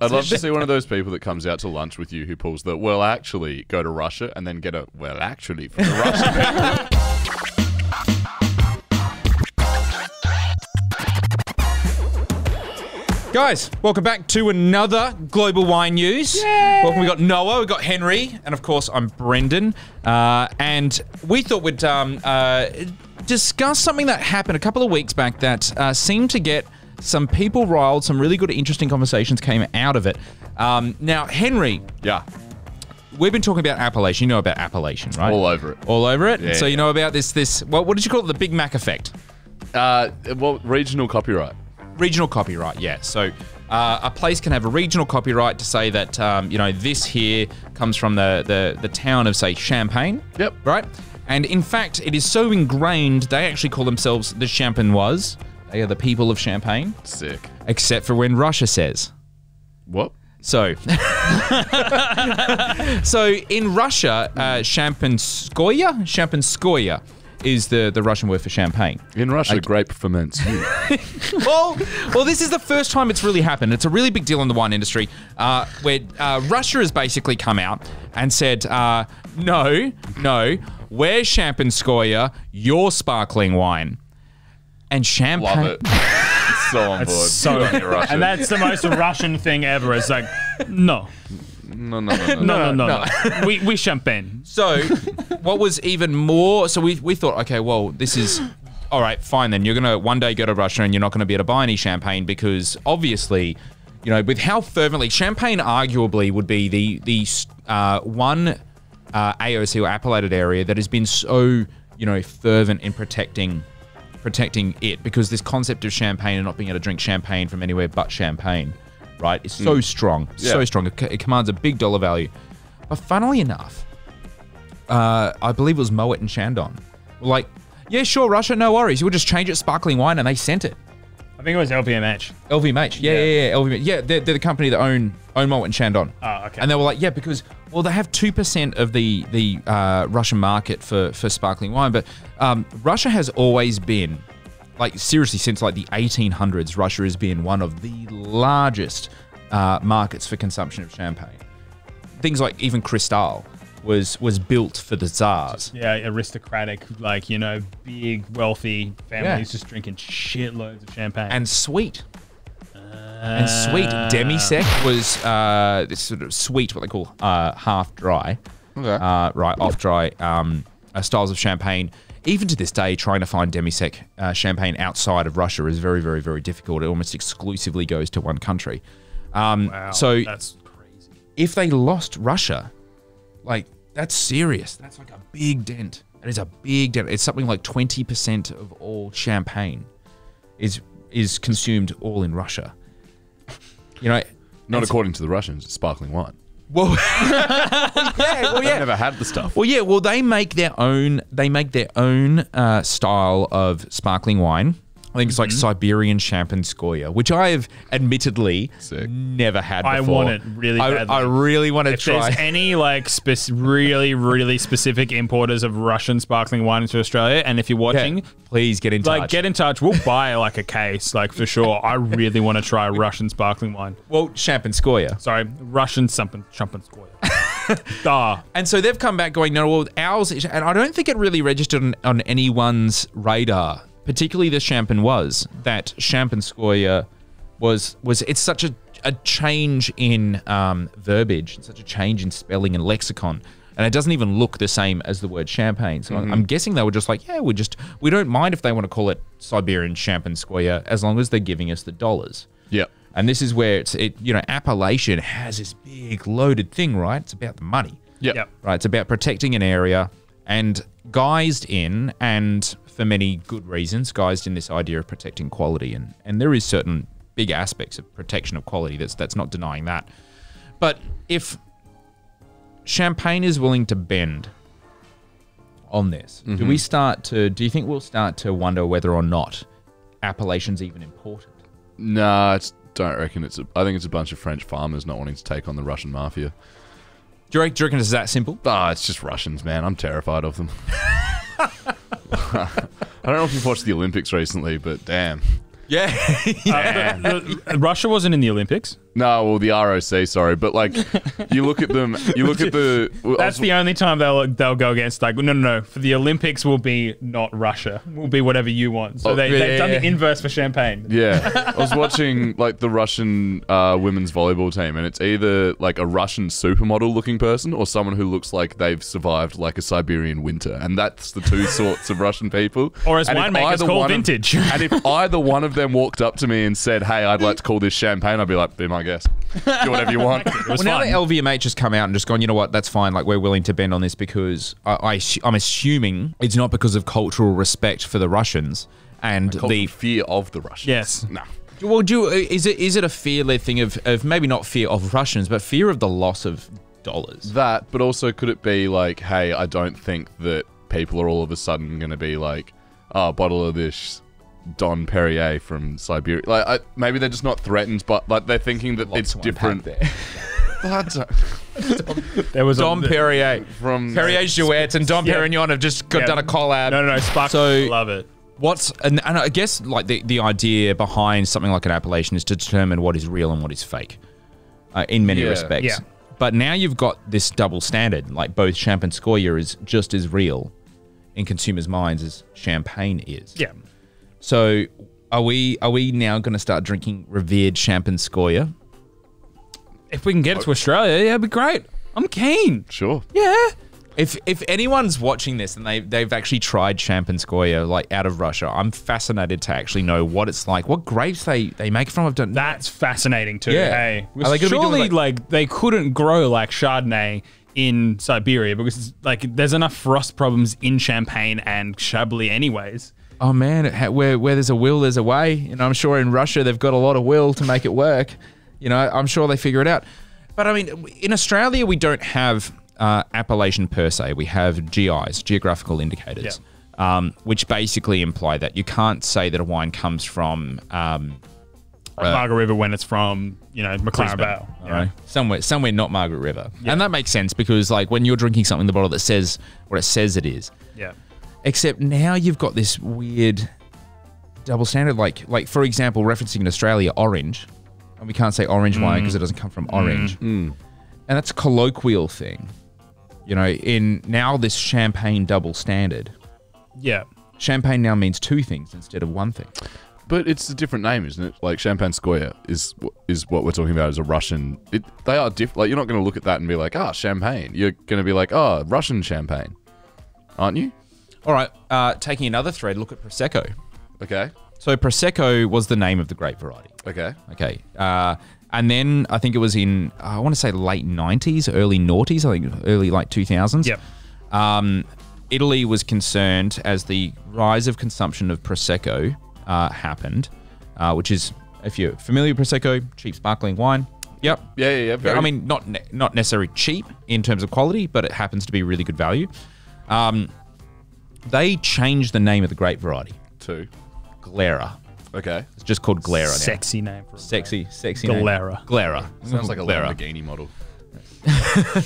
I'd love to see one of those people that comes out to lunch with you who pulls the well, actually, go to Russia and then get a well, actually from the Russian people. Guys, welcome back to another Global Wine News. Welcome. We got Noah, we got Henry, and of course I'm Brendan. Uh, and we thought we'd um, uh, discuss something that happened a couple of weeks back that uh, seemed to get some people riled. Some really good, interesting conversations came out of it. Um, now, Henry, Yeah, we've been talking about appellation. You know about appellation, right? all over it. All over it. Yeah, so you know about this. This what? What did you call it? The Big Mac effect. Uh, well, regional copyright. Regional copyright, yeah. So uh, a place can have a regional copyright to say that um, you know this here comes from the, the the town of say Champagne. Yep. Right. And in fact, it is so ingrained they actually call themselves the Champenois. They are the people of Champagne, Sick. except for when Russia says. What? So, so in Russia, uh, Shampanskoye, Shampanskoye is the, the Russian word for champagne. In Russia, grape ferments. well, well, this is the first time it's really happened. It's a really big deal in the wine industry, uh, where uh, Russia has basically come out and said, uh, "No, no, we're Shampanskoye, your sparkling wine." And champagne. Love it. so on board. So, Good on you, Russia. and that's the most Russian thing ever. It's like, no, no, no, no, no. no, no, no, no. we we champagne. So, what was even more? So we we thought, okay, well, this is all right. Fine, then you're gonna one day go to Russia and you're not gonna be able to buy any champagne because obviously, you know, with how fervently champagne arguably would be the the uh, one uh, AOC or appellated area that has been so you know fervent in protecting protecting it because this concept of champagne and not being able to drink champagne from anywhere but champagne, right, is so strong, so strong. It, it commands a big dollar value. But funnily enough, uh, I believe it was Moet and Chandon. Like, yeah, sure, Russia, no worries. We'll just change it sparkling wine, and they sent it. I think it was LVMH. LVMH, yeah, yeah, Yeah. yeah, LVMH, yeah. They're, they're the company that own own Moet and Chandon. Oh, okay. And they were like, yeah, because well, they have two percent of the the uh, Russian market for for sparkling wine, but um, Russia has always been, like seriously, since like the 1800s, Russia has been one of the largest uh, markets for consumption of champagne. Things like even Cristal was was built for the Tsars. Yeah, aristocratic, like you know, big wealthy families Yeah. just drinking shitloads of champagne. and sweet. And sweet demi sec was uh, this sort of sweet, what they call uh, half dry, Okay. uh, right off dry um, uh, styles of champagne. Even to this day, trying to find demi sec uh, champagne outside of Russia is very, very, very difficult. It almost exclusively goes to one country. Um, wow, so that's crazy. if they lost Russia, like that's serious. That's like a big dent. It is a big dent. It's something like twenty percent of all champagne is is consumed all in Russia. You know, Not according to the Russians. It's sparkling wine. well, yeah, well, I've never had the stuff. Well, yeah. Well, they make their own. They make their own uh, style of sparkling wine. I think it's like mm-hmm. Siberian Shampanskoye, which I have admittedly Sick. never had before. I want it really I, badly. I really want to If try. there's any like spec- really, really specific importers of Russian sparkling wine into Australia, and if you're watching, Yeah, please get in touch. like get in touch. We'll buy like a case, like for sure. I really want to try Russian sparkling wine. well, Shampanskoye. Sorry, Russian something champagne. Duh. And so they've come back going, no, well, ours, is, and I don't think it really registered on, on anyone's radar, particularly the Champenoise, that Shampanskoye was, was it's such a, a change in um, verbiage, such a change in spelling and lexicon. And it doesn't even look the same as the word champagne. So I'm guessing they were just like, yeah, we just, we don't mind if they want to call it Siberian Shampanskoye as long as they're giving us the dollars. Yep. And this is where it's, it, you know, Appellation has this big loaded thing, right? It's about the money Yep. Yep. right? It's about protecting an area and guised in, and for many good reasons, guised in this idea of protecting quality. And, and there is certain big aspects of protection of quality. That's, that's not denying that. But if Champagne is willing to bend on this, do we start to, do you think we'll start to wonder whether or not appellation's even important? Nah, it's, don't reckon it's. A, I think it's a bunch of French farmers not wanting to take on the Russian mafia. Do you reckon, do you reckon it's that simple? Ah, it's just Russians, man. I'm terrified of them. I don't know if you've watched the Olympics recently, but damn. Yeah. Uh, the- the- Russia wasn't in the Olympics. No, well, the ROC, sorry, but like, you look at them, you look at the. That's was- the only time they'll they'll go against like no no no for the Olympics will be not Russia will be whatever you want. So Oh, they, yeah, they've done yeah. the inverse for champagne. Yeah, I was watching like the Russian uh, women's volleyball team, and it's either like a Russian supermodel looking person or someone who looks like they've survived like a Siberian winter, and that's the two sorts of Russian people. Or as And winemakers call one of- vintage. and if either one of them walked up to me and said, "Hey, I'd like to call this champagne," I'd be like, "Be my guest, do whatever you want." Well, now fun. that LVMH has come out and just gone, you know what, that's fine. Like, we're willing to bend on this because I, I I'm assuming it's not because of cultural respect for the Russians and the fear of the Russians. Yes. no. Well, do you, uh, is it is it a fear-led thing of, of maybe not fear of Russians, but fear of the loss of dollars? That, but also could it be like, hey, I don't think that people are all of a sudden going to be like, oh, a bottle of this Don Perrier from Siberia. Like, I, maybe they're just not threatened, but like they're thinking that Lots it's different. unpack there. But, uh, There was Dom a, Perrier. from Perrier's Duets and Dom Yeah. Perignon have just got Yeah. done a collab. No no no Spark. So- love it. What's and, and I guess like the, the idea behind something like an appellation is to determine what is real and what is fake, uh, in many Yeah. respects. Yeah. But now you've got this double standard. Like both Shampanskoye is just as real in consumers' minds as champagne is. Yeah. So are we are we now going to start drinking revered Champagne If we can get it to Australia, yeah, it'd be great. I'm keen. Sure. Yeah. If if anyone's watching this and they they've actually tried Champagne like out of Russia, I'm fascinated to actually know what it's like. What grapes they they make from? I've done That's fascinating too. Yeah. Hey, Are they gonna be doing, surely like- like, they couldn't grow like Chardonnay in Siberia because like there's enough frost problems in Champagne and Chablis anyways. Oh man, where where there's a will, there's a way. And I'm sure in Russia they've got a lot of will to make it work. You know, I'm sure they figure it out. But I mean, in Australia we don't have uh, appellation per se. We have GIs, geographical indicators, um, which basically imply that you can't say that a wine comes from. Um, Like Margaret River when it's from you know McLaren Vale. know, somewhere somewhere not Margaret River, and that makes sense because like when you're drinking something in the bottle that says what it says it is, Yeah. Except now you've got this weird double standard. Like, like for example, referencing in Australia, orange, and we can't say orange wine mm. because it doesn't come from orange, mm. Mm. and that's a colloquial thing. You know, in now this champagne double standard, Yeah. champagne now means two things instead of one thing. But it's a different name, isn't it? Like Champagne is is what we're talking about as a Russian. It, they are different. Like you're not going to look at that and be like, ah, champagne. You're going to be like, oh, Russian champagne, aren't you? All right, uh, taking another thread, look at prosecco. Okay. So prosecco was the name of the grape variety. Okay. Okay. Uh, and then I think it was in, I want to say late 90s, early noughties, I think early like 2000s. Yep. Um, Italy was concerned as the rise of consumption of Prosecco uh, happened, uh, which is, if you're familiar with Prosecco, cheap sparkling wine. Yep. Yeah, yeah, yeah. Very, I mean, not ne- not necessarily cheap in terms of quality, but it happens to be really good value. Um, they changed the name of the grape variety, two. Glera. Okay. It's just called Glera now. Sexy name for a Sexy, sexy name. Glera. Glera. Sounds like a Glera. Lamborghini model.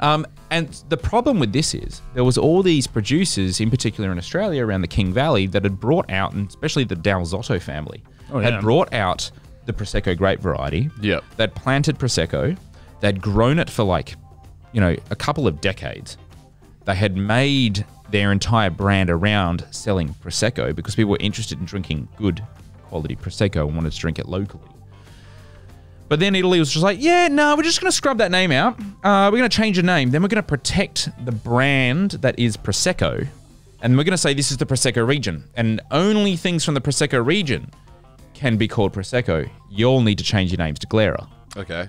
Um, and the problem with this is there was all these producers, in particular in Australia, around the King Valley, that had brought out, and especially the Dal Zotto family, Oh, had yeah. brought out the Prosecco grape variety. Yep. They'd planted Prosecco. They'd grown it for like, you know, a couple of decades. They had made their entire brand around selling Prosecco because people were interested in drinking good quality Prosecco and wanted to drink it locally. But then Italy was just like, yeah, no, we're just going to scrub that name out. Uh, we're going to change the name. Then we're going to protect the brand that is Prosecco. And we're going to say this is the Prosecco region. And only things from the Prosecco region can be called Prosecco. You'll need to change your names to Glera. Okay.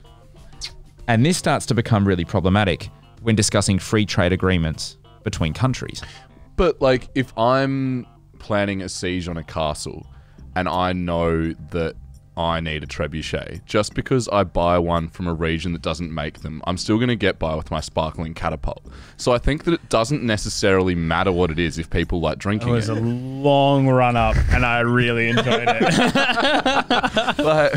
And this starts to become really problematic when discussing free trade agreements between countries. But like, if I'm planning a siege on a castle, and I know that I need a trebuchet, just because I buy one from a region that doesn't make them, I'm still going to get by with my sparkling catapult. So I think that it doesn't necessarily matter what it is if people like drinking It drinking was it. a long run up, and I really enjoyed it. like,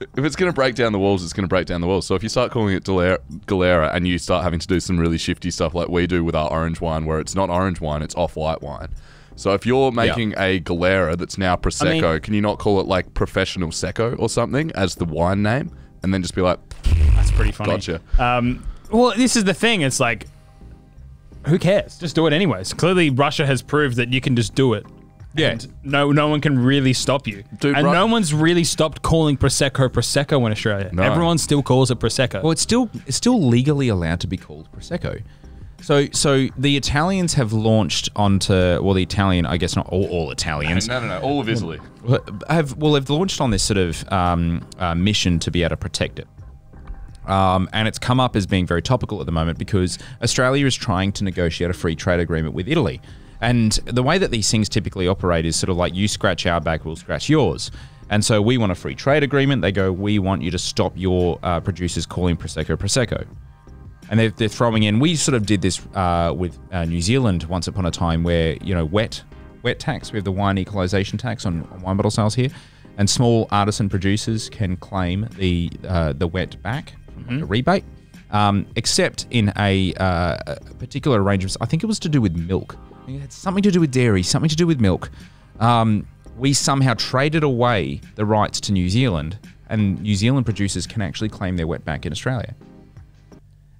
if it's going to break down the walls, it's going to break down the walls. So if you start calling it Galera, and you start having to do some really shifty stuff like we do with our orange wine, where it's not orange wine, it's off white wine. So if you're making a Galera that's now Prosecco, mean- can you not call it like Professional Secco or something as the wine name? and then just be like, That's pretty funny. Gotcha. Um, well, this is the thing. It's like, who cares? Just do it anyways. Clearly, Russia has proved that you can just do it. Yeah. And no, no one can really stop you. Dude, and Ru- no one's really stopped calling prosecco prosecco in Australia. No. Everyone still calls it prosecco. Well, it's still it's still legally allowed to be called prosecco. So so the Italians have launched onto well the Italian I guess not all, all Italians no, no, no, all of Italy. have well they've launched on this sort of um, uh, mission to be able to protect it. Um, and it's come up as being very topical at the moment because Australia is trying to negotiate a free trade agreement with Italy. And the way that these things typically operate is sort of like you scratch our back, we'll scratch yours. And so we want a free trade agreement. They go, we want you to stop your uh, producers calling Prosecco Prosecco. And they're, they're throwing in, we sort of did this uh, with uh, New Zealand once upon a time where, you know, wet wet tax, we have the wine equalisation tax on, on wine bottle sales here. And small artisan producers can claim the uh, the wet back like a rebate, um, except in a, uh, a particular arrangement. I think it was to do with milk. It had something to do with dairy, something to do with milk. Um, we somehow traded away the rights to New Zealand, and New Zealand producers can actually claim their wet back in Australia.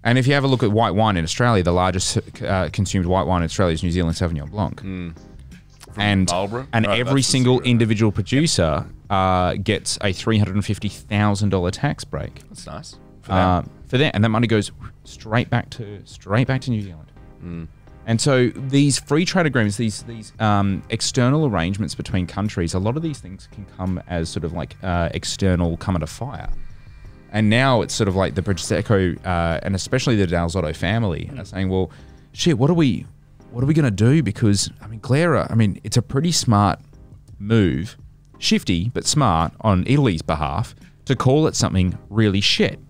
And if you have a look at white wine in Australia, the largest uh, consumed white wine in Australia is New Zealand Sauvignon Blanc. and Marlborough? and Right, every single individual producer uh, gets a three hundred and fifty thousand dollar tax break That's nice. For them. uh, for that, and that money goes straight back to straight back to New Zealand. Hmm. And so these free trade agreements, these these um, external arrangements between countries, a lot of these things can come as sort of like uh, external come under fire. And now it's sort of like the Prosecco uh, and especially the Dal Zotto family are saying, well, shit, what are we, what are we going to do? Because I mean, Glera, I mean, it's a pretty smart move, shifty but smart on Italy's behalf to call it something really shit.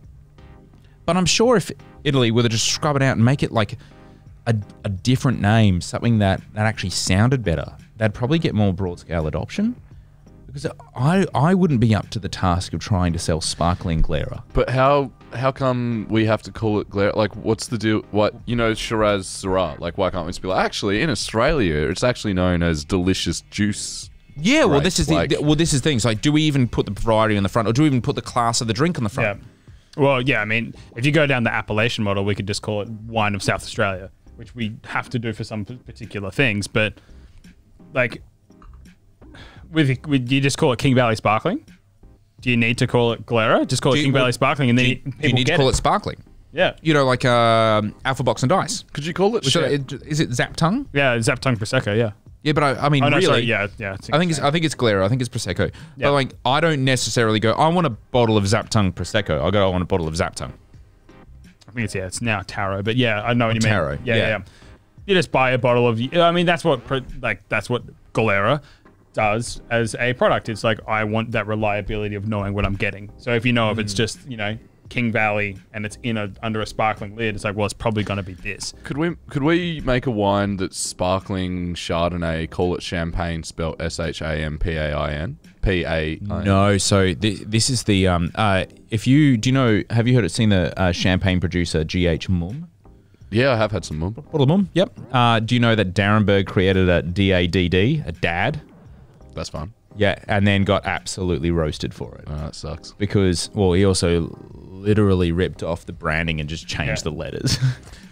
But I'm sure if Italy were to just scrub it out and make it like a, a different name, something that, that actually sounded better, they'd probably get more broad scale adoption. Because I I wouldn't be up to the task of trying to sell sparkling Glera. But how how come we have to call it glare? Like, what's the deal? What you know, Shiraz Syrah. Like, why can't we just be like, actually, in Australia, it's actually known as delicious juice. Yeah, well, Right, this is like- the well, this is things like, do we even put the variety on the front, or do we even put the class of the drink on the front? Yeah. front? Well, yeah, I mean, if you go down the appellation model, we could just call it wine of South Australia, which we have to do for some particular things. But like, with, with you just call it King Valley Sparkling. Do you need to call it Glera? Just call Do it you- King Valley well, Sparkling, and then Do you, people do you need to call it sparkling? Yeah, You know, like um, Alpha Box and Dice. Could you call it? Which shit? is it Zap Tongue? yeah, Zaptung Prosecco. Yeah. Yeah, but I, I mean, Oh no, really, sorry. Yeah, yeah. I think it's I think it's Glera. I think it's Prosecco. Yeah. But like, I don't necessarily go. I want a bottle of Zap Tongue Prosecco. I go. I want a bottle of Zap Tongue. I think it's yeah, it's now Taro, but yeah, I know what you mean. Taro, yeah, yeah. yeah, yeah. You just buy a bottle of. I mean, that's what like that's what Galera does as a product. It's like I want that reliability of knowing what I'm getting. So if you know if it's Mm. just you know King Valley and it's in a under a sparkling lid, it's like well, it's probably going to be this. Could we could we make a wine that's sparkling Chardonnay? Call it champagne, spelled S H A M P A I N P A. No, so th- this is the um. Uh, if you do you know, have you heard it? Seen the uh, champagne producer GH Mumm? Yeah, I have had some more. Bottle Mum. Yep. Uh, do you know that d'Arenberg created a D A D D, a dad? That's fun. Yeah, and then got absolutely roasted for it Oh, that sucks. because well, he also literally ripped off the branding and just changed Yeah. the letters.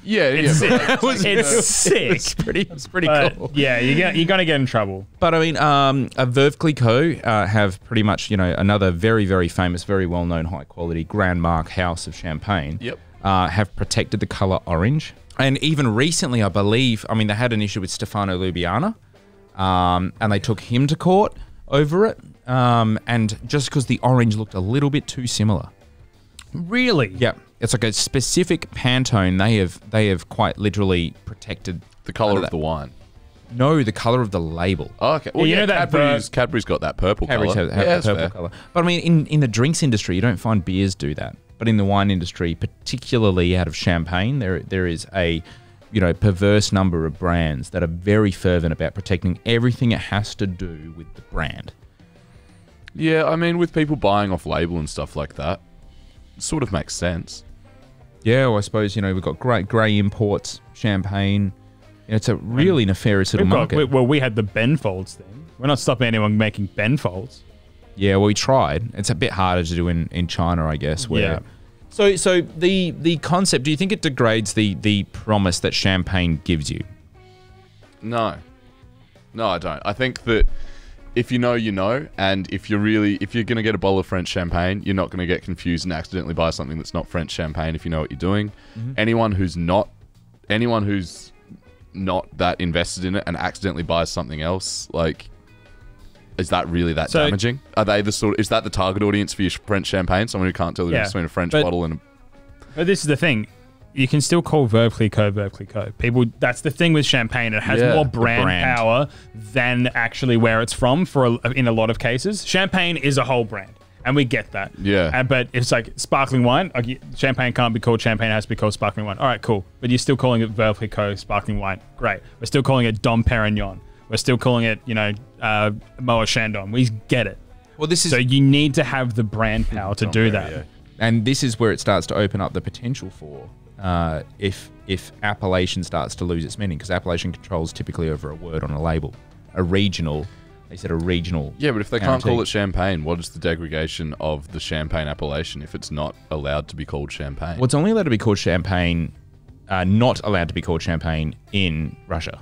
Yeah, yeah. It's but- sick. it's sick. it's pretty. It's pretty But, cool. yeah, you get you're gonna get in trouble. But I mean, um, uh, Veuve Clicquot uh, have pretty much, you know, another very, very famous, very well-known, high-quality Grande Marque house of champagne. Yep. Uh, have protected the color orange, and even recently, I believe, I mean, they had an issue with Stefano Lubiana, um, and they took him to court over it, um, and just because the orange looked a little bit too similar. Really? Yeah, it's like a specific Pantone. They have they have quite literally protected the color under of the wine. No, the color of the label. Oh, okay. Well, Yeah, you yeah, know that Cadbury's, Ver- Cadbury's got that purple Cadbury's color. have, have yeah, purple fair. color. But I mean, in, in the drinks industry, you don't find beers do that. But in the wine industry, particularly out of champagne, there there is a you know perverse number of brands that are very fervent about protecting everything it has to do with the brand. Yeah, I mean, with people buying off label and stuff like that, it sort of makes sense. Yeah, well, I suppose you know we've got great grey imports, champagne. You know, it's a really nefarious little got, market. we, well, we had the Penfolds thing. We're not stopping anyone making Penfolds. Yeah, well, we tried. It's a bit harder to do in, in China, I guess. Where, Yeah. So, so the the concept. Do you think it degrades the the promise that champagne gives you? No. No, I don't. I think that if you know, you know, and if you're really if you're gonna get a bottle of French champagne, you're not gonna get confused and accidentally buy something that's not French champagne if you know what you're doing. Mm-hmm. Anyone who's not anyone who's not that invested in it and accidentally buys something else, like is that really that So- damaging? Are they the sort? Of, Is that the target audience for your French champagne? Someone who can't tell the Yeah, difference between a French but- bottle and a But this is the thing. You can still call Veuve Clicquot Veuve Clicquot. People, that's the thing with champagne. It has Yeah, more brand, brand. power than actually where it's from. For a, in a lot of cases, champagne is a whole brand, and we get that. Yeah. Uh, but it's like sparkling wine. Like champagne can't be called champagne; it has to be called sparkling wine. All right, cool. But you're still calling it Veuve Clicquot sparkling wine. Great. We're still calling it Dom Perignon. We're still calling it, you know, uh, Moët Chandon. We get it. Well, this is So you need to have the brand power to do that. and this is where it starts to open up the potential for uh, if if appellation starts to lose its meaning because appellation controls typically over a word on a label. A regional, they said a regional. Yeah, but if they can't call it champagne, what is the degradation of the champagne appellation if it's not allowed to be called champagne? Well, it's only allowed to be called champagne, uh, not allowed to be called champagne in Russia.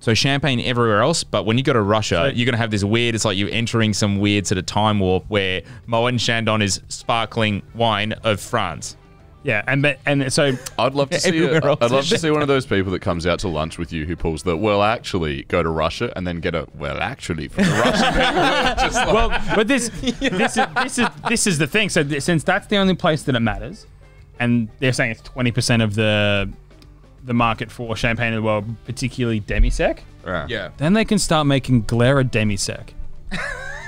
So champagne everywhere else, but when you go to Russia, So- you're gonna have this weird. It's like you're entering some weird sort of time warp where Moët Chandon is sparkling wine of France. Yeah, and but and so I'd love to see. a, else I'd love to see one of those people that comes out to lunch with you who pulls the well, actually, go to Russia and then get a well, actually from the Russian people. Like, well, but this this is this is this is the thing. So th- since that's the only place that it matters, and they're saying it's twenty percent of the the market for champagne in the world, particularly demi sec, yeah. then they can start making Glera demi sec.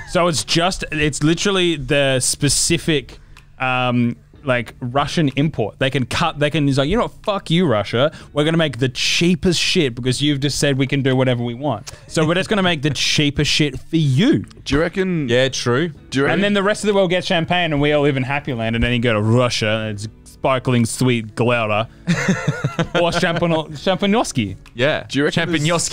so it's just it's literally the specific. Um, like Russian import, they can cut. They can. He's like, you know, what, fuck you, Russia. We're gonna make the cheapest shit because you've just said we can do whatever we want. So we're just gonna make the cheapest shit for you. Do you reckon? Yeah, true. Do you reckon? And then the rest of the world gets champagne, and we all live in Happy Land. And then you go to Russia, and it's sparkling sweet Glera or Champano- Champanoski. Yeah. Do you reckon there's-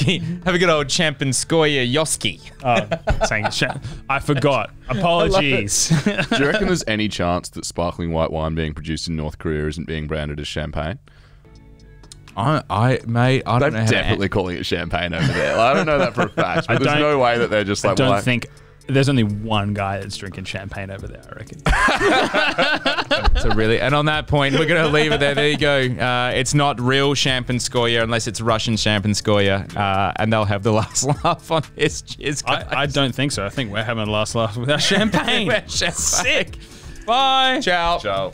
Have a good old Champanskoya Yoski. Oh, saying cha- I forgot. Apologies. do you reckon there's any chance that sparkling white wine being produced in North Korea isn't being branded as champagne? I, I, mate, I They're don't know. how to definitely calling it champagne over there. Like, I don't know that for a fact, but I there's no way that they're just like. I like. don't well, think there's only one guy that's drinking champagne over there. I reckon. So really, and on that point, we're gonna leave it there. There you go. Uh, it's not real Champanskoya unless it's Russian Champanskoya, uh, and they'll have the last laugh on this. Cheers, guys. I, I don't think so. I think we're having the last laugh with our champagne. We're champagne. Sick. Bye. Ciao. Ciao.